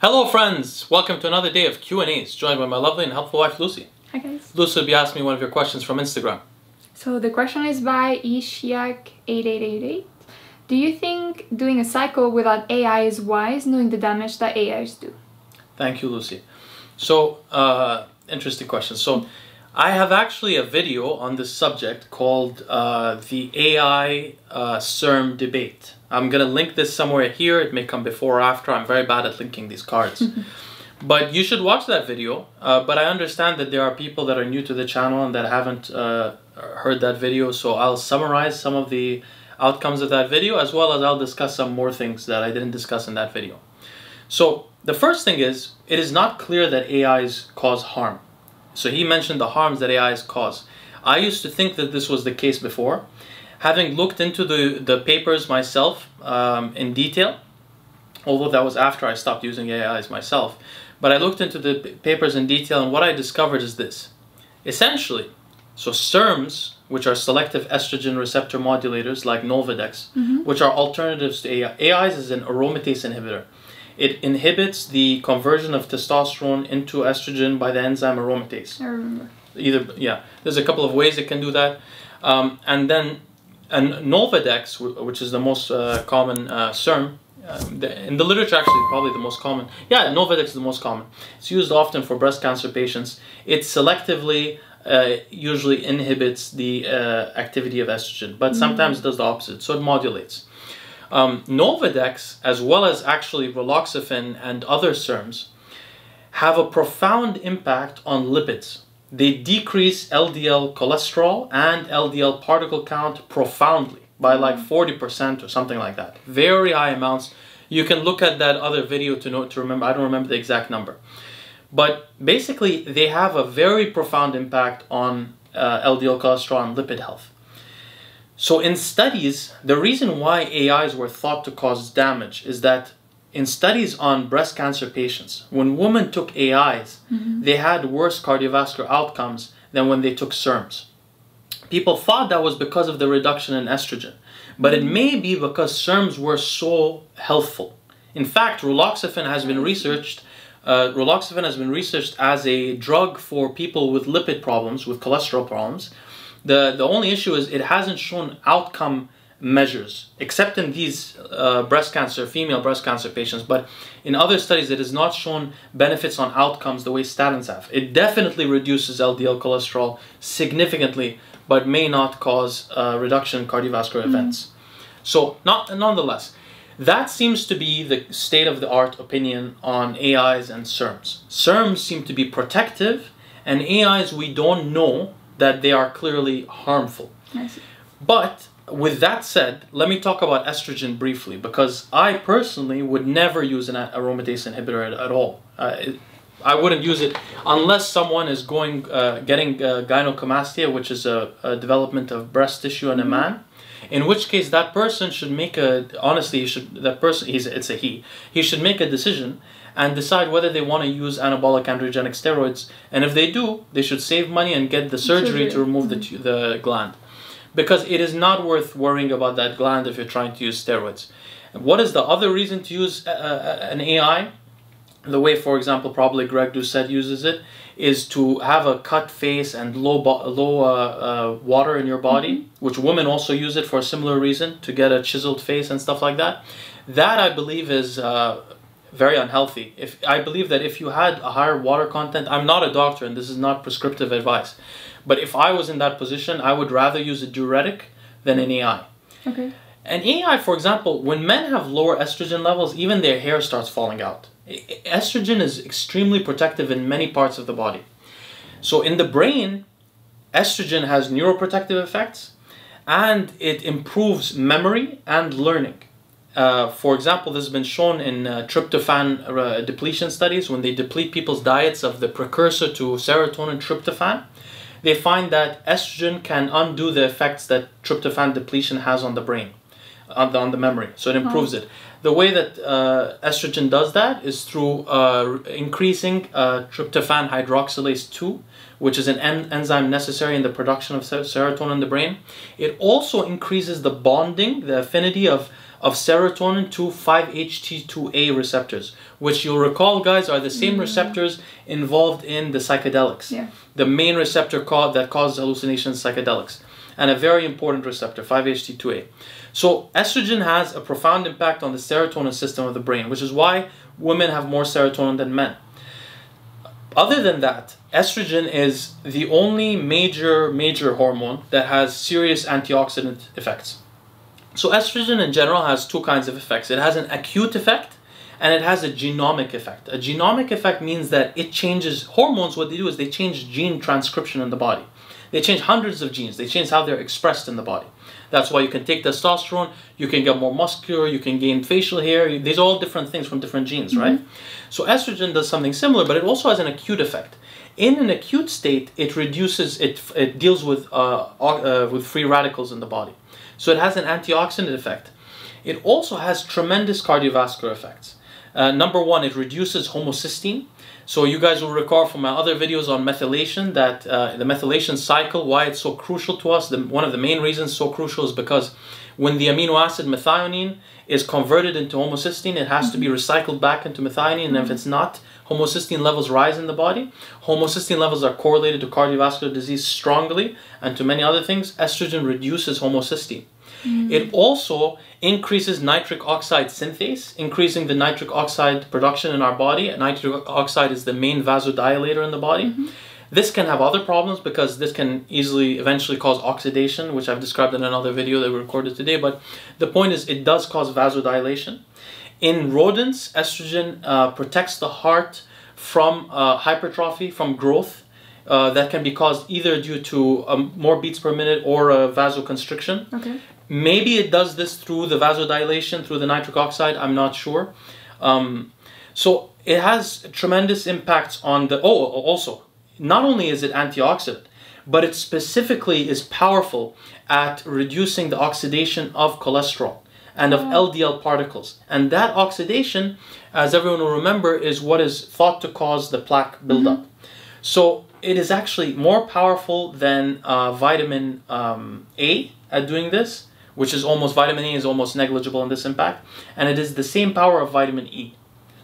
Hello friends! Welcome to another day of Q&As, joined by my lovely and helpful wife Lucie. Hi guys. Lucie will be asking me one of your questions from Instagram. So the question is by Ishiak8888. Do you think doing a cycle without AI is wise, knowing the damage that AIs do? Thank you, Lucie. So, uh, interesting question. So, I have actually a video on this subject called uh, the AI uh, SERM debate. I'm going to link this somewhere here. It may come before or after. I'm very bad at linking these cards. but you should watch that video. Uh, but I understand that there are people that are new to the channel and that haven't uh, heard that video. So I'll summarize some of the outcomes of that video as well as I'll discuss some more things that I didn't discuss in that video. So the first thing is, it is not clear that AIs cause harm. So he mentioned the harms that AIs cause. I used to think that this was the case before. Having looked into the, the papers myself um, in detail, although that was after I stopped using AIs myself, but I looked into the papers in detail and what I discovered is this. Essentially, so SERMs, which are selective estrogen receptor modulators like Nolvadex, Mm-hmm. which are alternatives to AI. AIs is an aromatase inhibitor. It inhibits the conversion of testosterone into estrogen by the enzyme aromatase. I remember. either yeah there's a couple of ways it can do that. Um, and then and Nolvadex which is the most uh, common uh, SERM uh, the, in the literature actually probably the most common. Yeah Nolvadex is the most common. It's used often for breast cancer patients. It selectively uh, usually inhibits the uh, activity of estrogen but sometimes it does the opposite so it modulates um, Nolvadex as well as actually raloxifene and other SERMs have a profound impact on lipids. They decrease LDL cholesterol and LDL particle count profoundly by like 40% or something like that. Very high amounts. You can look at that other video to know to remember. I don't remember the exact number. But basically, they have a very profound impact on uh, LDL cholesterol and lipid health. So, in studies, the reason why AIs were thought to cause damage is that in studies on breast cancer patients, when women took AIs, they had worse cardiovascular outcomes than when they took SERMs. People thought that was because of the reduction in estrogen, but it may be because SERMs were so healthful. In fact, raloxifene has been researched. Uh, raloxifene has been researched as a drug for people with lipid problems, with cholesterol problems. The the only issue is it hasn't shown outcome measures, except in these uh, breast cancer, female breast cancer patients. But in other studies, it has not shown benefits on outcomes the way statins have. It definitely reduces LDL cholesterol significantly, but may not cause uh, reduction in cardiovascular events. So, not nonetheless, that seems to be the state of the art opinion on AIs and SERMs. SERMs seem to be protective, and AIs we don't know that they are clearly harmful. But with that said, let me talk about estrogen briefly because I personally would never use an aromatase inhibitor at, at all. Uh, it- I wouldn't use it unless someone is going uh, getting uh, gynecomastia, which is a, a development of breast tissue in a man. In which case, that person should make a honestly, should that person he's it's a he. He should make a decision and decide whether they want to use anabolic androgenic steroids. And if they do, they should save money and get the surgery to remove the the gland because it is not worth worrying about that gland if you're trying to use steroids. What is the other reason to use uh, uh, an AI? The way, for example, probably Greg Doucette uses it is to have a cut face and low low uh, uh, water in your body, which women also use it for a similar reason to get a chiseled face and stuff like that. That I believe is uh, very unhealthy. If I believe that if you had a higher water content, I'm not a doctor and this is not prescriptive advice, but if I was in that position, I would rather use a diuretic than an AI. Okay. An AI, for example, when men have lower estrogen levels, even their hair starts falling out. Estrogen is extremely protective in many parts of the body. So in the brain, estrogen has neuroprotective effects and it improves memory and learning. Uh, for example, this has been shown in uh, tryptophan uh, depletion studies when they deplete people's diets of the precursor to serotonin tryptophan. They find that estrogen can undo the effects that tryptophan depletion has on the brain, on the, on the memory. So it improves it. The way that uh, estrogen does that is through uh, increasing uh, tryptophan hydroxylase 2, which is an en- enzyme necessary in the production of ser- serotonin in the brain. It also increases the bonding, the affinity of of serotonin to 5-HT2A receptors, which you'll recall, guys, are the same mm. receptors involved in the psychedelics. Yeah. The main receptor called, that causes hallucinations, psychedelics, and a very important receptor, 5-HT2A. So estrogen has a profound impact on the serotonin system of the brain, which is why women have more serotonin than men. Other than that, estrogen is the only major, major hormone that has serious antioxidant effects. So estrogen in general has two kinds of effects. It has an acute effect and it has a genomic effect. A genomic effect means that it changes hormones. What they do is they change gene transcription in the body. They change hundreds of genes. They change how they're expressed in the body. That's why you can take testosterone, you can get more muscular, you can gain facial hair. These are all different things from different genes, mm-hmm. right? So estrogen does something similar, but it also has an acute effect. In an acute state, it reduces it. It deals with uh, uh, with free radicals in the body. So it has an antioxidant effect. It also has tremendous cardiovascular effects. Uh, number one, it reduces homocysteine. So you guys will recall from my other videos on methylation that uh, the methylation cycle, why it's so crucial to us. The, one of the main reasons so crucial is because when the amino acid methionine is converted into homocysteine, it has to be recycled back into methionine. And if it's not, homocysteine levels rise in the body. Homocysteine levels are correlated to cardiovascular disease strongly and to many other things. Estrogen reduces homocysteine. Mm. It also increases nitric oxide synthase, increasing the nitric oxide production in our body. Nitric oxide is the main vasodilator in the body. Mm-hmm. This can have other problems because this can easily eventually cause oxidation, which I've described in another video that we recorded today. But the point is, it does cause vasodilation. In rodents, estrogen uh, protects the heart from uh, hypertrophy, from growth. Uh, that can be caused either due to um, more beats per minute or a vasoconstriction. Okay. Maybe it does this through the vasodilation, through the nitric oxide. I'm not sure. Um, so it has tremendous impacts on the. Oh, also, not only is it antioxidant, but it specifically is powerful at reducing the oxidation of cholesterol and of LDL particles. And that oxidation, as everyone will remember, is what is thought to cause the plaque buildup. Mm-hmm. So it is actually more powerful than uh, vitamin um, A at doing this which is almost vitamin E is almost negligible in this impact, and it is the same power of vitamin E.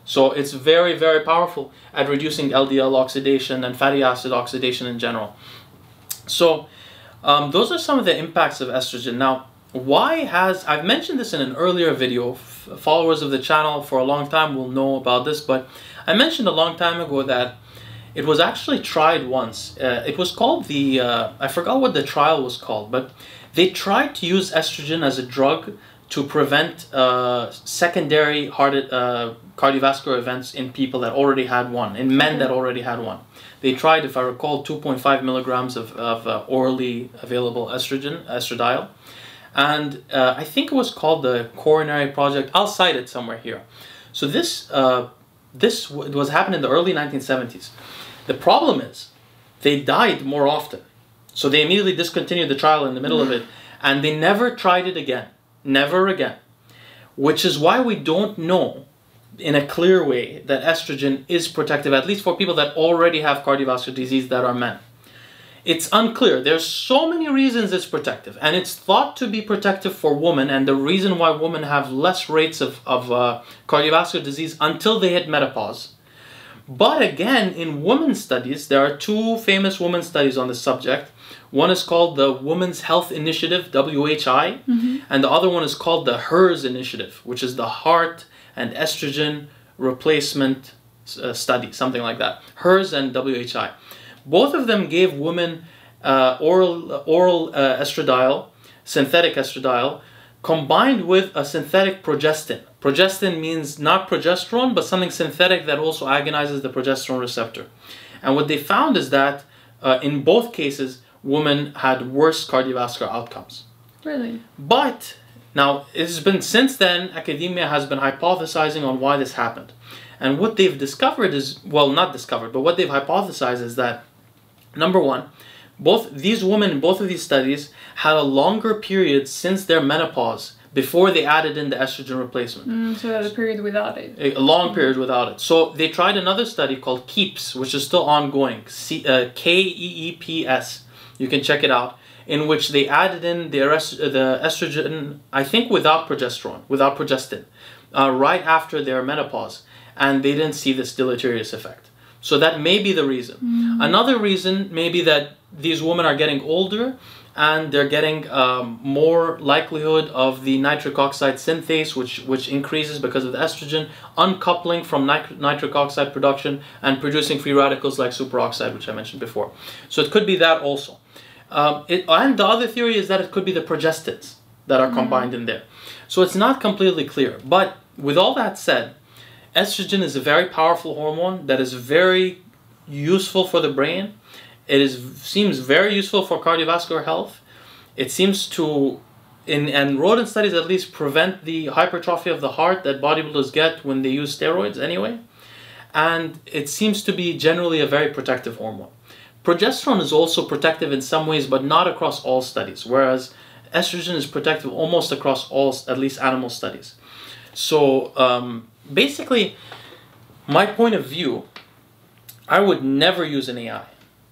So it's very, very powerful at reducing LDL oxidation and fatty acid oxidation in general. So um, those are some of the impacts of estrogen. Now, why has I've mentioned this in an earlier video. Followers of the channel for a long time will know about this, but I mentioned a long time ago that it was actually tried once. Uh, it was called the uh, I forgot what the trial was called, but they tried to use estrogen as a drug to prevent uh, secondary heart uh, cardiovascular events in people that already had one, in men that already had one. They tried, if I recall, 2.5 milligrams of, of uh, orally available estrogen, estradiol. And uh, I think it was called the Coronary Project. I'll cite it somewhere here. So this, uh, this was happening in the early 1970s. The problem is they died more often so they immediately discontinued the trial in the middle of it and they never tried it again. Never again. Which is why we don't know in a clear way that estrogen is protective, at least for people that already have cardiovascular disease that are men. It's unclear. There's so many reasons it's protective, and it's thought to be protective for women. And the reason why women have less rates of, of uh, cardiovascular disease until they hit menopause. But again, in women's studies, there are two famous women's studies on this subject one is called the Women's Health Initiative, WHI, mm-hmm. and the other one is called the HERS Initiative, which is the Heart and Estrogen Replacement uh, Study, something like that. HERS and WHI. Both of them gave women uh, oral, oral uh, estradiol, synthetic estradiol, combined with a synthetic progestin. Progestin means not progesterone, but something synthetic that also agonizes the progesterone receptor. And what they found is that uh, in both cases, women had worse cardiovascular outcomes. Really? But now it's been since then academia has been hypothesizing on why this happened. And what they've discovered is well not discovered, but what they've hypothesized is that number one, both these women in both of these studies had a longer period since their menopause before they added in the estrogen replacement. Mm, so a period without it. A, long period without it. So they tried another study called KEEPS, which is still ongoing. C, uh, K E E P S. You can check it out. in which they added in the, arrest- the estrogen, I think without progesterone, without progestin, uh, right after their menopause, and they didn't see this deleterious effect. So that may be the reason. Another reason may be that these women are getting older and they're getting um, more likelihood of the nitric oxide synthase, which, which increases because of the estrogen, uncoupling from nitri- nitric oxide production and producing free radicals like superoxide, which I mentioned before. So it could be that also. Um, it, and the other theory is that it could be the progestins that are combined in there. So it's not completely clear. But with all that said, estrogen is a very powerful hormone that is very useful for the brain. It is seems very useful for cardiovascular health. It seems to, in and rodent studies at least, prevent the hypertrophy of the heart that bodybuilders get when they use steroids anyway. And it seems to be generally a very protective hormone. Progesterone is also protective in some ways, but not across all studies, whereas estrogen is protective almost across all, at least animal studies. So um, basically, my point of view, I would never use an AI.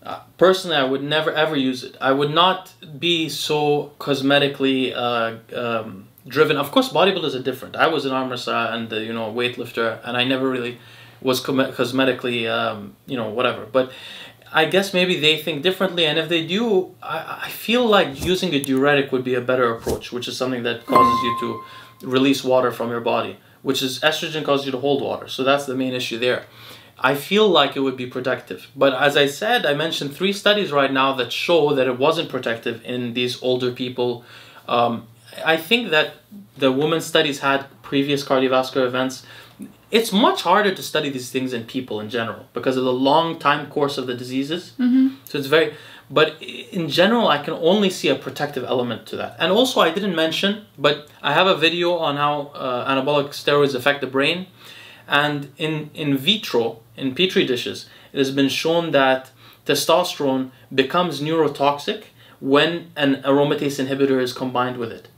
Uh, personally, I would never ever use it. I would not be so cosmetically uh, um, driven. Of course, bodybuilders are different. I was an arm wrestler and uh, you know weightlifter, and I never really was cosmetically um, you know whatever. But I guess maybe they think differently, and if they do, I, I feel like using a diuretic would be a better approach, which is something that causes you to release water from your body, which is estrogen causes you to hold water. So that's the main issue there. I feel like it would be protective. But as I said, I mentioned three studies right now that show that it wasn't protective in these older people. Um, I think that the women's studies had previous cardiovascular events. It's much harder to study these things in people in general because of the long time course of the diseases. Mm-hmm. So it's very, but in general, I can only see a protective element to that. And also, I didn't mention, but I have a video on how uh, anabolic steroids affect the brain. And in, in vitro, in petri dishes, it has been shown that testosterone becomes neurotoxic when an aromatase inhibitor is combined with it.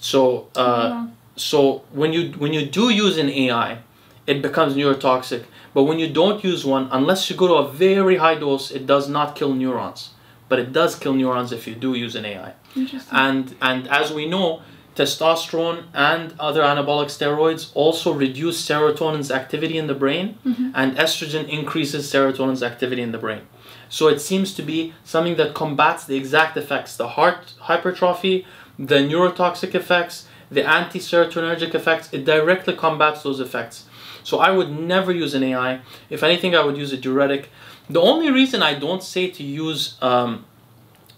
So, uh, Wow. so when you when you do use an AI, it becomes neurotoxic. But when you don't use one, unless you go to a very high dose, it does not kill neurons. But it does kill neurons if you do use an AI. Interesting. And and as we know, testosterone and other anabolic steroids also reduce serotonin's activity in the brain, and estrogen increases serotonin's activity in the brain. So it seems to be something that combats the exact effects: the heart hypertrophy, the neurotoxic effects, the anti-serotonergic effects. It directly combats those effects. So I would never use an AI. If anything, I would use a diuretic. The only reason I don't say to use um,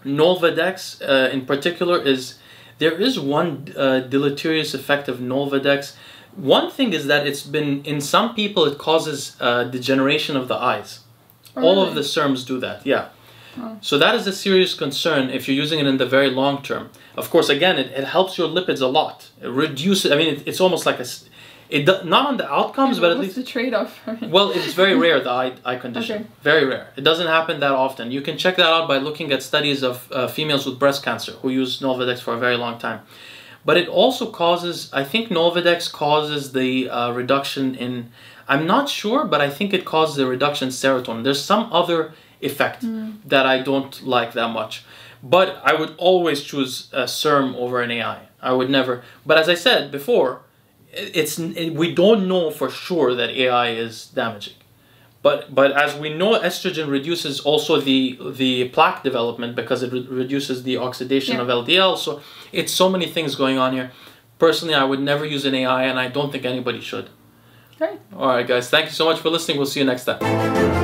Nolvadex uh, in particular is there is one uh, deleterious effect of Nolvadex. One thing is that it's been in some people it causes uh, degeneration of the eyes. Oh, All of the SERMs do that. Yeah. Oh. So that is a serious concern if you're using it in the very long term. Of course, again, it, it helps your lipids a lot. It reduces. I mean, it, it's almost like a. It do, not on the outcomes, but at least the trade-off? well, it's very rare the eye, eye condition. Okay. Very rare. It doesn't happen that often. You can check that out by looking at studies of uh, females with breast cancer who use Nolvadex for a very long time. But it also causes, I think Nolvadex causes the uh, reduction in, I'm not sure, but I think it causes a reduction in serotonin. There's some other effect that I don't like that much. But I would always choose a SERM over an AI. I would never. But as I said before, it's it, we don't know for sure that AI is damaging. But but as we know, estrogen reduces also the the plaque development because it re- reduces the oxidation Yeah. of LDL. So it's so many things going on here. Personally, I would never use an AI, and I don't think anybody should. Great. All right, guys. Thank you so much for listening. We'll see you next time.